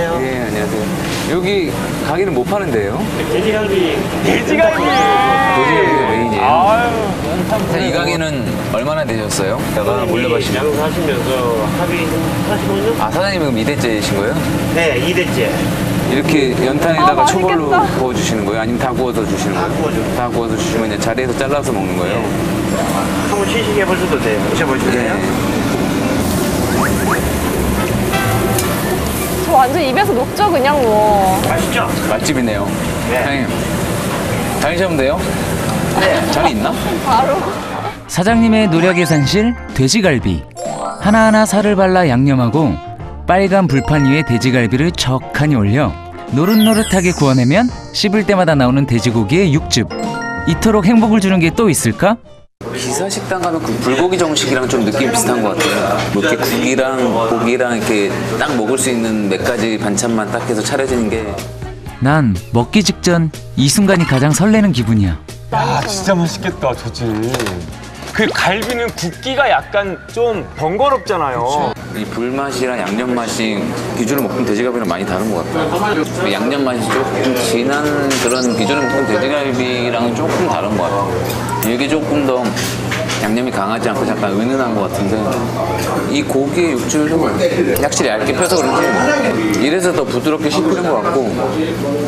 안녕하세요. 예, 안녕하세요. 여기 가게는 못 파는데요? 돼지갈비. 돼지갈비. 돼지갈비가 메인이에요. 아유. 이 가게는 얼마나 되셨어요? 내가 몰래 가시죠. 양사하시면서 합의 45년? 아, 사장님은 그럼 2대째이신 거예요? 네, 2대째. 이렇게 연탄에다가 아, 초벌로. 구워주시는 거예요? 아니면 다 구워서 주시는 다 거예요? 구워줘요. 다 구워서 주시면 이제 자리에서 잘라서 먹는 거예요? 한번 시식해 보셔도 돼요. 드셔보실래요? 네. 완전 입에서 녹죠 그냥 뭐. 맛있죠? 맛집이네요. 네. 사장님, 다니시면 돼요? 네. 자리 있나? 바로. 사장님의 노력의 산실 돼지갈비 하나하나 살을 발라 양념하고 빨간 불판 위에 돼지갈비를 적하니 올려 노릇노릇하게 구워내면 씹을 때마다 나오는 돼지고기의 육즙 이토록 행복을 주는 게 또 있을까? 기사 식당 가면 그 불고기 정식이랑 좀 느낌 비슷한 것 같아요. 뭐 이렇게 국이랑 고기랑 이렇게 딱 먹을 수 있는 몇 가지 반찬만 딱 해서 차려지는 게 난 먹기 직전 이 순간이 가장 설레는 기분이야 야, 진짜 맛있겠다, 저지. 그 갈비는 굽기가 약간 좀 번거롭잖아요. 이 불맛이랑 양념 맛이 기존에 먹던 돼지갈비랑 많이 다른 것 같아요. 그 양념 맛이 조금 진한 그런 기존에 먹던 돼지갈비랑은 조금 다른 것 같아요. 이게 조금 더 양념이 강하지 않고 약간 은은한 것 같은데 이 고기의 육질도 확실히 얇게 펴서 그런지 이래서 더 부드럽게 씹히는 것 같고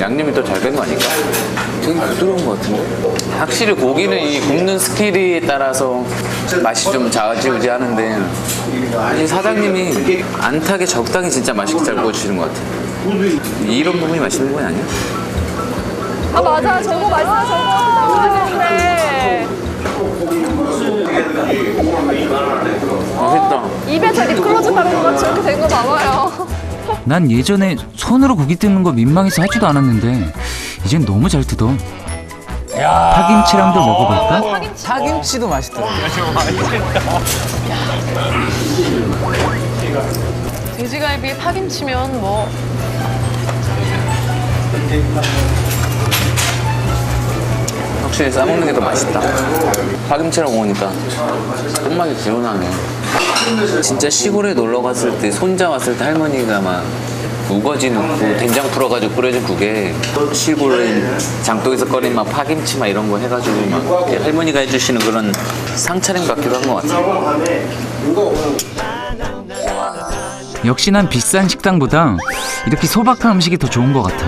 양념이 더 잘 된 거 아닐까? 되게 부드러운 것 같은데? 확실히 고기는 이 굽는 스킬에 따라서 맛이 좀 좌지우지 하는데 이 사장님이 안 타게 적당히 진짜 맛있게 잘 구워주시는 것 같아요. 이런 부분이 맛있는 건 아니야? 아 맞아. 저거 맛있어. 저거. 맛있는데 립글로즈 바른 거 저렇게 된 거 봐봐요. 난 예전에 손으로 고기 뜯는 거 민망해서 하지도 않았는데 이젠 너무 잘 뜯어. 파김치랑도 먹어볼까? 파김치도 맛있더라고요 돼지갈비에 파김치면 뭐 확실히 싸먹는 게 더 맛있다. 파김치랑 먹으니까 손맛이 개운하네. 진짜 시골에 놀러 갔을 때 손자 왔을 때 할머니가 막 우거지 넣고 된장 풀어가지고 끓여준 국에 시골에 장독에서 꺼낸 막 파김치 막 이런 거 해가지고 막 할머니가 해주시는 그런 상차림 같기도 한 것 같아요. 역시 난 비싼 식당보다 이렇게 소박한 음식이 더 좋은 것 같아